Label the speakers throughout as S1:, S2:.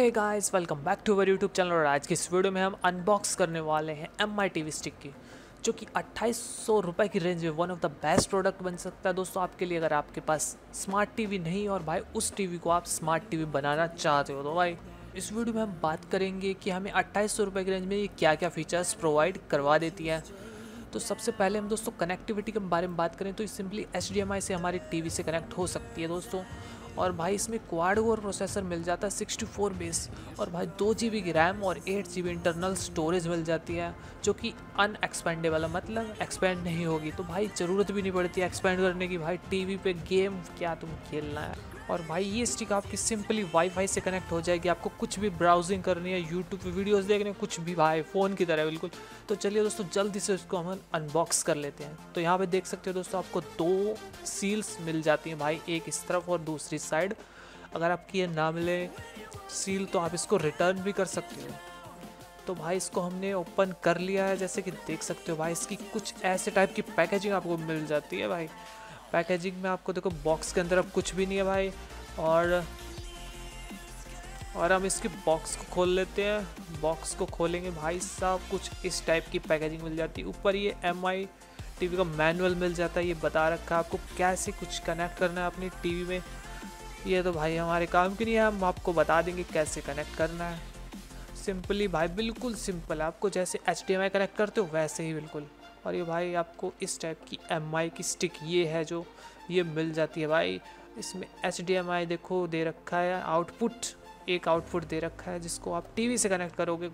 S1: Hey guys welcome back to our YouTube channel और आज की इस वीडियो में हम अनबॉक्स करने वाले हैं M I T V stick की, जो कि अट्ठाईस सौ रुपये की रेंज में one of the best product बन सकता है। दोस्तों, आपके लिए अगर आपके पास स्मार्ट टीवी नहीं और भाई, उस टीवी को आप स्मार्ट टीवी बनाना चाहते हो तो भाई, इस वीडियो में हम बात करेंगे कि हमें अट्ठाईस सौ रुपये की रेंज में ये क्या क्या फीचर्स प्रोवाइड करवा देती है। तो सबसे पहले हम दोस्तों कनेक्टिविटी के बारे में बात करें तो सिंपली एच से हमारी टीवी से कनेक्ट हो सकती है, दोस्तों। और भाई इसमें क्वाड कोर प्रोसेसर मिल जाता है सिक्सटी फोर बेस और भाई दो जी बी की रैम और eight G B internal storage मिल जाती है, जो कि अनएक्सपेंडेबल है। मतलब एक्सपेंड नहीं होगी। तो भाई ज़रूरत भी नहीं पड़ती है एक्सपेंड करने की। भाई टी वी पर गेम क्या तुम खेलना है? और भाई, ये स्टिक आपकी सिंपली वाईफाई से कनेक्ट हो जाएगी। आपको कुछ भी ब्राउजिंग करनी है यूट्यूब पे वीडियोस देखने, कुछ भी भाई फ़ोन की तरह बिल्कुल। तो चलिए दोस्तों, जल्दी से उसको हम अनबॉक्स कर लेते हैं। तो यहाँ पे देख सकते हो दोस्तों, आपको दो सील्स मिल जाती हैं भाई, एक इस तरफ़ और दूसरी साइड अगर आपकी ये ना मिले सील तो आप इसको रिटर्न भी कर सकते हो। तो भाई, इसको हमने ओपन कर लिया है। जैसे कि देख सकते हो भाई, इसकी कुछ ऐसे टाइप की पैकेजिंग आपको मिल जाती है भाई। पैकेजिंग में आपको देखो बॉक्स के अंदर अब कुछ भी नहीं है भाई। और और हम इसके बॉक्स को खोल लेते हैं। बॉक्स को खोलेंगे भाई साहब, कुछ इस टाइप की पैकेजिंग मिल जाती है। ऊपर ये एम आई टी का मैनुअल मिल जाता है, ये बता रखा है आपको कैसे कुछ कनेक्ट करना है अपनी टीवी में। ये तो भाई हमारे काम की नहीं है, हम आपको बता देंगे कैसे कनेक्ट करना है। सिंपली भाई, बिल्कुल सिंपल आपको जैसे एच कनेक्ट करते हो, वैसे ही बिल्कुल। और ये भाई आपको इस टाइप की एमआई की स्टिक ये है जो ये मिल जाती है भाई। इसमें एचडीएमआई देखो, दे रखा है आउटपुट एक आउटपुट दे रखा है, जिसको आप टीवी से कनेक्ट करोगे।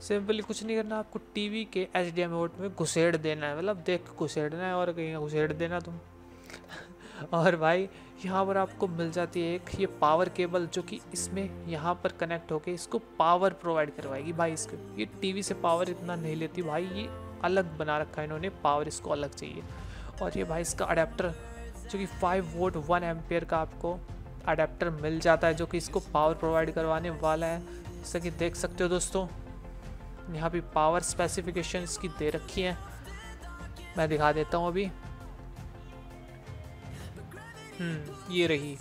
S1: सिंपली कुछ नहीं करना, आपको टीवी के एच डी में घुसेड़ देना है। मतलब देख, घुसेड़ना है और कहीं घुसेड़ देना तुम। और भाई, यहाँ पर आपको मिल जाती है एक ये पावर केबल जो कि इसमें यहाँ पर कनेक्ट होके इसको पावर प्रोवाइड करवाएगी भाई इसके। ये टीवी से पावर इतना नहीं लेती भाई, ये अलग बना रखा है इन्होंने पावर इसको अलग चाहिए। और ये भाई इसका अडेप्टर जो कि फाइव वोट वन एम्पेयर का आपको अडेप्टर मिल जाता है, जो कि इसको पावर प्रोवाइड करवाने वाला है। जैसा कि देख सकते हो दोस्तों, यहाँ भी पावर स्पेसिफिकेशन इसकी दे रखी है। मैं दिखा देता हूँ अभी। हम्म ये रही।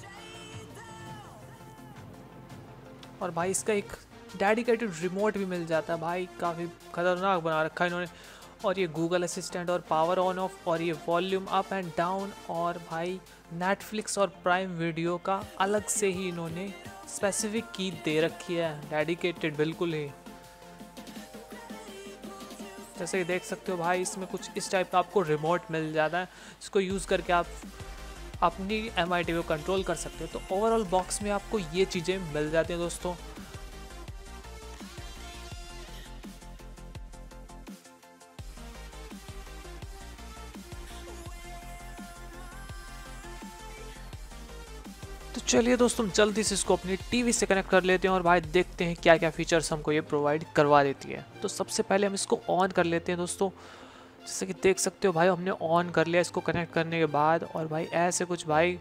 S1: और भाई इसका एक डेडिकेटेड रिमोट भी मिल जाता है। भाई काफ़ी खतरनाक बना रखा है इन्होंने। और ये गूगल असिस्टेंट और पावर ऑन ऑफ़ और ये वॉल्यूम अप एंड डाउन और भाई नेटफ्लिक्स और प्राइम वीडियो का अलग से ही इन्होंने स्पेसिफिक की दे रखी है डेडिकेटेड बिल्कुल ही। जैसे कि देख सकते हो भाई, इसमें कुछ इस टाइप का आपको रिमोट मिल जाता है, इसको यूज़ करके आप अपनी एम को कंट्रोल कर सकते हो। तो ओवरऑल बॉक्स में आपको ये चीज़ें मिल जाती हैं दोस्तों। चलिए दोस्तों जल्दी से इसको अपनी टीवी से कनेक्ट कर लेते हैं और भाई देखते हैं क्या क्या फीचर्स हमको ये प्रोवाइड करवा देती है। तो सबसे पहले हम इसको ऑन कर लेते हैं दोस्तों। जैसे कि देख सकते हो भाई, हमने ऑन कर लिया इसको कनेक्ट करने के बाद और भाई ऐसे कुछ भाई,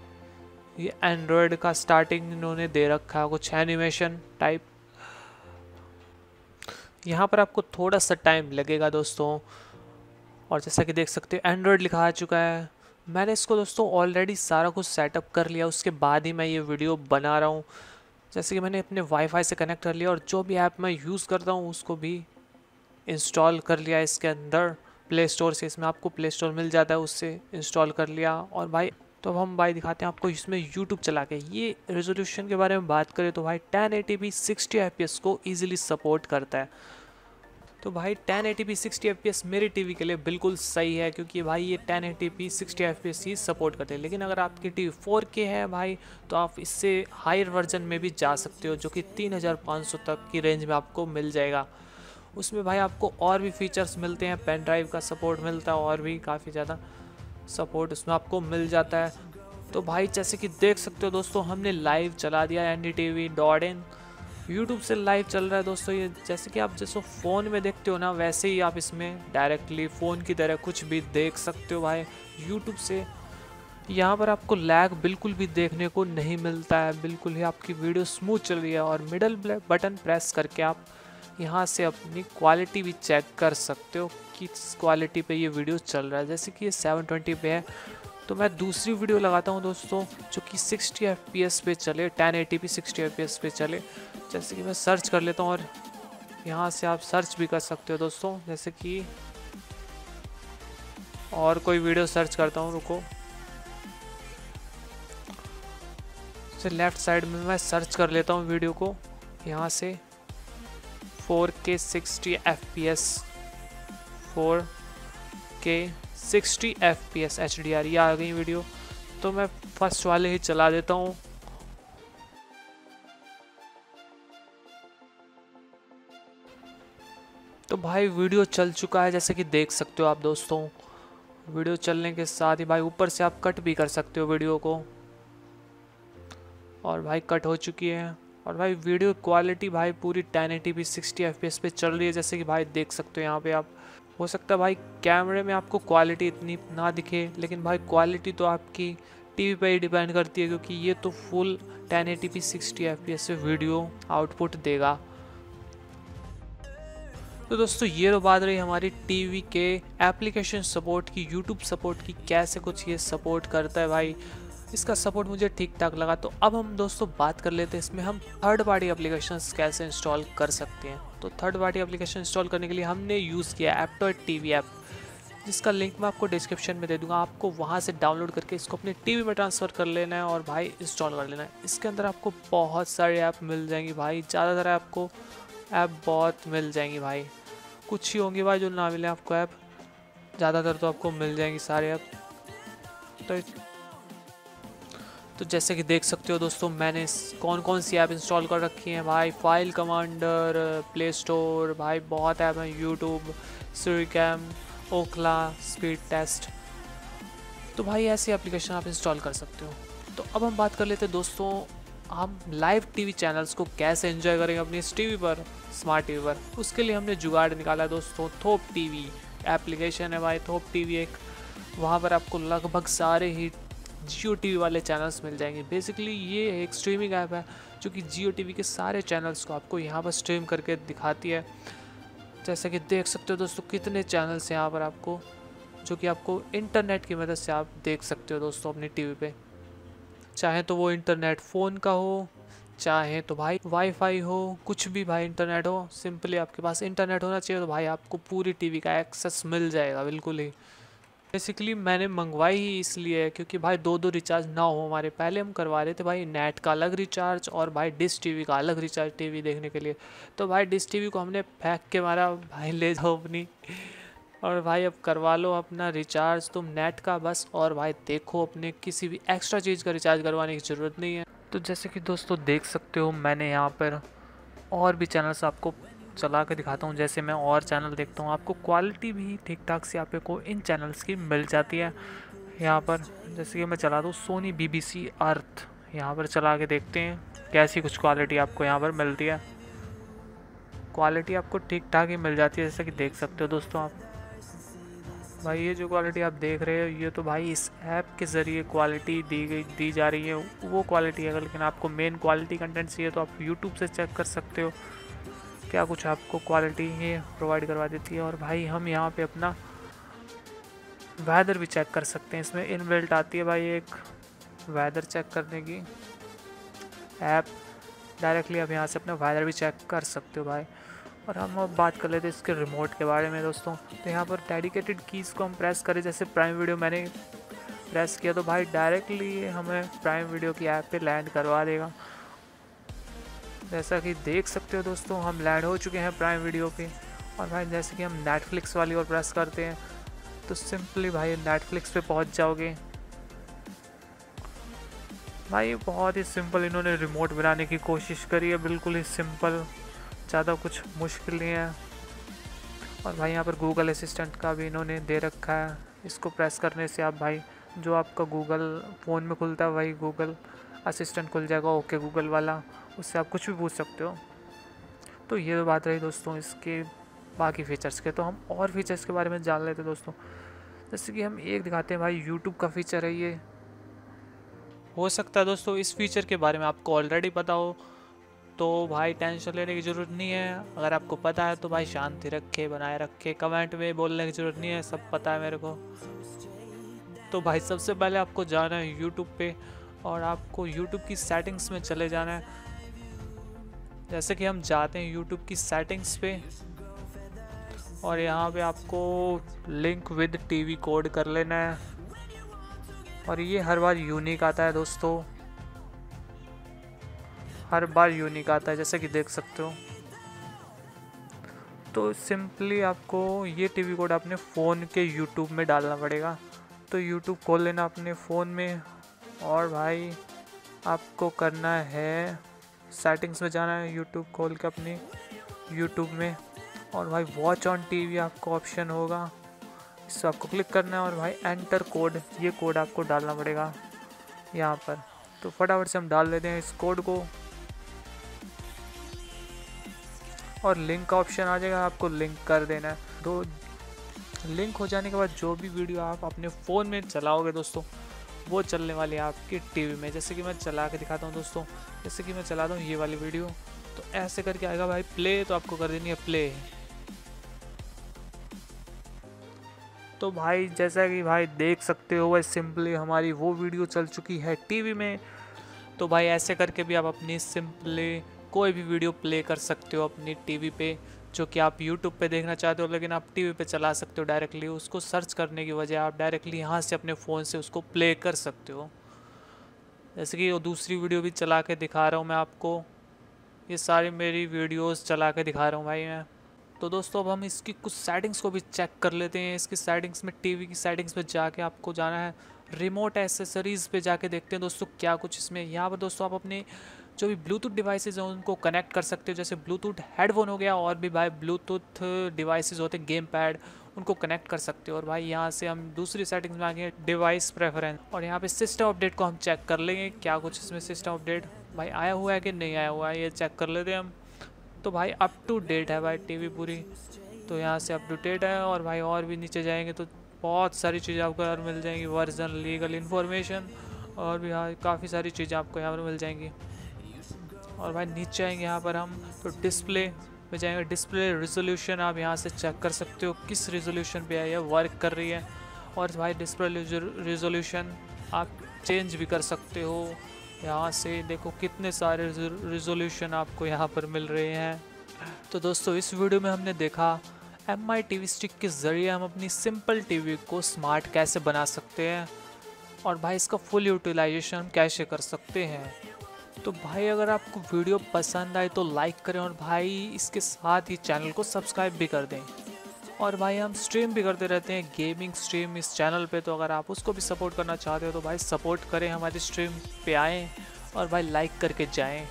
S1: ये एंड्रॉयड का स्टार्टिंग इन्होंने दे रखा है, कुछ एनिमेशन टाइप यहाँ पर आपको थोड़ा सा टाइम लगेगा दोस्तों। और जैसा कि देख सकते हो एंड्रॉयड लिखा आ चुका है। मैंने इसको दोस्तों ऑलरेडी सारा कुछ सेटअप कर लिया, उसके बाद ही मैं ये वीडियो बना रहा हूँ। जैसे कि मैंने अपने वाईफाई से कनेक्ट कर लिया और जो भी ऐप मैं यूज़ करता हूँ, उसको भी इंस्टॉल कर लिया इसके अंदर। प्ले स्टोर से इसमें आपको प्ले स्टोर मिल जाता है, उससे इंस्टॉल कर लिया। और भाई तो अब हम भाई दिखाते हैं आपको इसमें यूट्यूब चला के। ये रेजोल्यूशन के बारे में बात करें तो भाई ten eighty p sixty f को ईजिली सपोर्ट करता है। तो भाई ten eighty p sixty f मेरे टीवी के लिए बिल्कुल सही है, क्योंकि भाई ये ten eighty p sixty f ही सपोर्ट करते हैं। लेकिन अगर आपकी टीवी फोर के है भाई तो आप इससे हायर वर्जन में भी जा सकते हो, जो कि तीन हज़ार पाँच सौ तक की रेंज में आपको मिल जाएगा। उसमें भाई आपको और भी फीचर्स मिलते हैं पेन ड्राइव का सपोर्ट मिलता है, और भी काफ़ी ज़्यादा सपोर्ट उसमें आपको मिल जाता है। तो भाई जैसे कि देख सकते हो दोस्तों, हमने लाइव चला दिया N D T V dot in YouTube से लाइव चल रहा है दोस्तों, ये जैसे कि आप जैसे फ़ोन में देखते हो ना, वैसे ही आप इसमें डायरेक्टली फ़ोन की तरह कुछ भी देख सकते हो भाई। यूट्यूब से यहाँ पर आपको लैग बिल्कुल भी देखने को नहीं मिलता है। बिल्कुल ही आपकी वीडियो स्मूथ चल रही है और मिडल बटन प्रेस करके आप यहाँ से अपनी क्वालिटी भी चेक कर सकते हो किस क्वालिटी पे ये वीडियो चल रहा है। जैसे कि ये 720 पे है तो मैं दूसरी वीडियो लगाता हूँ दोस्तों, जो कि 60 एफ़ पे चले 1080p 60 एफ़ पे चले। जैसे कि मैं सर्च कर लेता हूँ और यहाँ से आप सर्च भी कर सकते हो दोस्तों। जैसे कि और कोई वीडियो सर्च करता हूँ, रुको। से लेफ़्ट साइड में मैं सर्च कर लेता हूँ वीडियो को, यहाँ से। 4K 60 FPS 4K 60 FPS HDR ये आ गई वीडियो तो मैं फ़र्स्ट वाले ही चला देता हूँ। तो भाई वीडियो चल चुका है, जैसे कि देख सकते हो आप दोस्तों। वीडियो चलने के साथ ही भाई ऊपर से आप कट भी कर सकते हो वीडियो को। और भाई कट हो चुकी है। और भाई वीडियो क्वालिटी भाई पूरी ten eighty p, sixty f पे चल रही है, जैसे कि भाई देख सकते हो यहाँ पे आप। हो सकता है भाई कैमरे में आपको क्वालिटी इतनी ना दिखे, लेकिन भाई क्वालिटी तो आपकी टीवी पे ही डिपेंड करती है, क्योंकि ये तो full ten eighty p, sixty f से वीडियो आउटपुट देगा। तो दोस्तों, ये तो बात रही हमारी टीवी के एप्लीकेशन सपोर्ट की, यूट्यूब सपोर्ट की, कैसे कुछ ये सपोर्ट करता है भाई। इसका सपोर्ट मुझे ठीक ठाक लगा तो अब हम दोस्तों बात कर लेते हैं, इसमें हम थर्ड पार्टी एप्लीकेशन कैसे इंस्टॉल कर सकते हैं। तो थर्ड पार्टी एप्लीकेशन इंस्टॉल करने के लिए हमने यूज़ किया एप्टॉइड टी वी ऐप जिसका लिंक मैं आपको डिस्क्रिप्शन में दे दूँगा। आपको वहाँ से डाउनलोड करके इसको अपने टीवी में ट्रांसफ़र कर लेना है और भाई इंस्टॉल कर लेना है। इसके अंदर आपको बहुत सारे ऐप मिल जाएँगी भाई, ज़्यादातर आपको ऐप बहुत मिल जाएँगी भाई। कुछ ही होंगी भाई जो ना मिले आपको ऐप। ज़्यादातर तो आपको मिल जाएँगी सारे ऐप। तो तो जैसे कि देख सकते हो दोस्तों, मैंने कौन कौन सी ऐप इंस्टॉल कर रखी हैं भाई? फ़ाइल कमांडर, प्ले स्टोर, भाई बहुत ऐप हैं, YouTube cam Ookla speed test तो भाई ऐसी एप्लीकेशन आप इंस्टॉल कर सकते हो। तो अब हम बात कर लेते हैं दोस्तों हम लाइव टीवी चैनल्स को कैसे एंजॉय करेंगे अपनी इस टीवी पर? स्मार्ट टीवी पर। उसके लिए हमने जुगाड़ निकाला दोस्तों थोप टीवी एप्लीकेशन है भाई। थोप टीवी एक, वहाँ पर आपको लगभग सारे ही जियो टीवी वाले चैनल्स मिल जाएँगे। बेसिकली ये एक स्ट्रीमिंग ऐप है, जो कि जियो टीवी के सारे चैनल्स को आपको यहाँ पर स्ट्रीम करके दिखाती है। जैसे कि देख सकते हो दोस्तों, कितने चैनल्स यहाँ पर आपको, जो कि आपको इंटरनेट की मदद से आप देख सकते हो दोस्तों अपनी टीवी पे। चाहे तो वो इंटरनेट फ़ोन का हो, चाहे तो भाई वाईफाई हो, कुछ भी भाई इंटरनेट हो सिंपली आपके पास इंटरनेट होना चाहिए तो भाई आपको पूरी टीवी का एक्सेस मिल जाएगा, बिल्कुल ही। बेसिकली मैंने मंगवाई ही इसलिए क्योंकि भाई दो दो रिचार्ज ना हो हमारे, पहले हम करवा रहे थे भाई नेट का अलग रिचार्ज और भाई डिस टीवी का अलग रिचार्ज टीवी देखने के लिए। तो भाई डिस टीवी को हमने फेंक के मारा, भाई ले जाओ अपनी। और भाई अब करवा लो अपना रिचार्ज तुम नेट का बस। और भाई देखो अपने किसी भी एक्स्ट्रा चीज़ का रिचार्ज करवाने की ज़रूरत नहीं है। तो जैसे कि दोस्तों देख सकते हो, मैंने यहाँ पर और भी चैनल्स आपको चला के दिखाता हूँ। जैसे मैं और चैनल देखता हूँ, आपको क्वालिटी भी ठीक ठाक से आप को इन चैनल्स की मिल जाती है। यहाँ पर जैसे कि मैं चला दूँ Sony B B C Earth यहाँ पर चला के देखते हैं, कैसी कुछ क्वालिटी आपको यहाँ पर मिलती है। क्वालिटी आपको ठीक ठाक ही मिल जाती है, जैसे कि देख सकते हो दोस्तों आप। भाई, ये जो क्वालिटी आप देख रहे हो, ये तो भाई इस ऐप के ज़रिए क्वालिटी दी गई, दी जा रही है। वो क्वालिटी है, लेकिन आपको मेन क्वालिटी कंटेंट चाहिए तो आप यूट्यूब से चेक कर सकते हो। क्या कुछ आपको क्वालिटी ये प्रोवाइड करवा देती है। और भाई, हम यहाँ पे अपना वेदर भी चेक कर सकते हैं। इसमें इनबिल्ट आती है भाई एक वेदर चेक करने की ऐप डायरेक्टली आप यहाँ से अपना वेदर भी चेक कर सकते हो भाई। और हम अब बात कर लेते हैं इसके रिमोट के बारे में दोस्तों। तो यहाँ पर डेडिकेटेड कीज़ को हम प्रेस करें, जैसे प्राइम वीडियो मैंने प्रेस किया तो भाई डायरेक्टली हमें प्राइम वीडियो की ऐप पे लैंड करवा देगा। जैसा कि देख सकते हो दोस्तों, हम लैंड हो चुके हैं प्राइम वीडियो पे। और भाई जैसे कि हम नेटफ्लिक्स वाली और प्रेस करते हैं तो सिंपली भाई नेटफ्लिक्स पे पहुँच जाओगे। भाई बहुत ही सिंपल इन्होंने रिमोट बनाने की कोशिश करी है, बिल्कुल ही सिंपल ज़्यादा कुछ मुश्किल नहीं है। और भाई यहाँ पर गूगल असिस्टेंट का भी इन्होंने दे रखा है। इसको प्रेस करने से आप भाई, जो आपका गूगल फ़ोन में खुलता है, वही गूगल असिस्टेंट खुल जाएगा ओके गूगल वाला। उससे आप कुछ भी पूछ सकते हो। तो ये तो बात रही दोस्तों, इसके बाकी फ़ीचर्स के। तो हम और फीचर्स के बारे में जान लेते दोस्तों। जैसे कि हम एक दिखाते हैं भाई यूट्यूब का फीचर है ये। हो सकता है दोस्तों, इस फीचर के बारे में आपको ऑलरेडी पता हो। तो भाई टेंशन लेने की ज़रूरत नहीं है। अगर आपको पता है तो भाई शांति रखे, बनाए रखे। कमेंट में बोलने की ज़रूरत नहीं है, सब पता है मेरे को। तो भाई सबसे पहले आपको जाना है यूट्यूब पे और आपको यूट्यूब की सेटिंग्स में चले जाना है। जैसे कि हम जाते हैं यूट्यूब की सेटिंग्स पे और यहाँ पे आपको लिंक विद टीवी कोड कर लेना है। और ये हर बार यूनिक आता है दोस्तों। हर बार यूनिक आता है, जैसे कि देख सकते हो। तो सिंपली आपको ये टीवी कोड अपने फ़ोन के यूट्यूब में डालना पड़ेगा। तो यूट्यूब खोल लेना अपने फ़ोन में। और भाई, आपको करना है सेटिंग्स में जाना है यूट्यूब खोल के अपनी यूट्यूब में। और भाई वॉच ऑन टीवी आपको ऑप्शन होगा। इस आपको क्लिक करना है और भाई एंटर कोड ये कोड आपको डालना पड़ेगा यहाँ पर। तो फटाफट से हम डाल देते हैं इस कोड को। और लिंक का ऑप्शन आ जाएगा, आपको लिंक कर देना है। दो लिंक हो जाने के बाद जो भी वीडियो आप अपने फ़ोन में चलाओगे दोस्तों, वो चलने वाली है आपकी टीवी में। जैसे कि मैं चला के दिखाता हूँ दोस्तों, जैसे कि मैं चलाता हूँ ये वाली वीडियो तो ऐसे करके आएगा भाई प्ले तो आपको कर देनी है प्ले तो भाई, जैसा कि भाई देख सकते हो वह सिंपली हमारी वो वीडियो चल चुकी है टीवी में। तो भाई ऐसे करके भी आप अपनी सिंपली कोई भी वीडियो प्ले कर सकते हो अपनी टीवी पे, जो कि आप यूट्यूब पे देखना चाहते हो, लेकिन आप टीवी पे चला सकते हो डायरेक्टली उसको सर्च करने की वजह आप डायरेक्टली यहाँ से अपने फ़ोन से उसको प्ले कर सकते हो। जैसे कि वो दूसरी वीडियो भी चला के दिखा रहा हूँ मैं आपको। ये सारी मेरी वीडियोस चला के दिखा रहा हूँ भाई मैं। तो दोस्तों, अब हम इसकी कुछ सेटिंग्स को भी चेक कर लेते हैं। इसकी सेटिंग्स में, टीवी की सेटिंग्स में जाके आपको जाना है। रिमोट एसेसरीज़ पे जाके देखते हैं दोस्तों, क्या कुछ इसमें। यहाँ पर दोस्तों आप अपने जो भी ब्लूटूथ डिवाइसेज हैं, उनको कनेक्ट कर सकते हो। जैसे ब्लूटूथ हेडफोन हो गया, और भी भाई ब्लूटूथ डिवाइसेज होते हैं गेम पैड उनको कनेक्ट कर सकते हो। और भाई यहाँ से हम दूसरी सेटिंग्स में आ गए डिवाइस प्रेफरेंस और यहाँ पे सिस्टम अपडेट को हम चेक कर लेंगे, क्या कुछ इसमें सिस्टम अपडेट भाई आया हुआ है कि नहीं आया हुआ है, ये चेक कर लेते हैं हम। तो भाई अप टू डेट है भाई टीवी पूरी। तो यहाँ से अप टू डेट है, और भाई और भी नीचे जाएँगे तो बहुत सारी चीज़ें आपको यार मिल जाएँगी। वर्जन लीगल इन्फॉर्मेशन और भी हाँ काफ़ी सारी चीज़ें आपको यहाँ पर मिल जाएँगी। और भाई नीचे आएँगे यहाँ पर हम तो डिस्प्ले में जाएँगे। डिस्प्ले रिजोल्यूशन आप यहाँ से चेक कर सकते हो, किस रिजोल्यूशन पे आई है वर्क कर रही है। और भाई डिस्प्ले रिजोल्यूशन आप चेंज भी कर सकते हो। यहाँ से देखो कितने सारे रिजोल्यूशन आपको यहाँ पर मिल रहे हैं। तो दोस्तों, इस वीडियो में हमने देखा M I T V stick के ज़रिए हम अपनी सिंपल टीवी को स्मार्ट कैसे बना सकते हैं। और भाई इसका फुल यूटिलाइजेशन हम कैसे कर सकते हैं। तो भाई, अगर आपको वीडियो पसंद आए तो लाइक करें और भाई, इसके साथ ही चैनल को सब्सक्राइब भी कर दें। और भाई, हम स्ट्रीम भी करते रहते हैं, गेमिंग स्ट्रीम इस चैनल पे तो अगर आप उसको भी सपोर्ट करना चाहते हो तो भाई, सपोर्ट करें हमारी स्ट्रीम पे आएँ और भाई, लाइक करके जाएँ।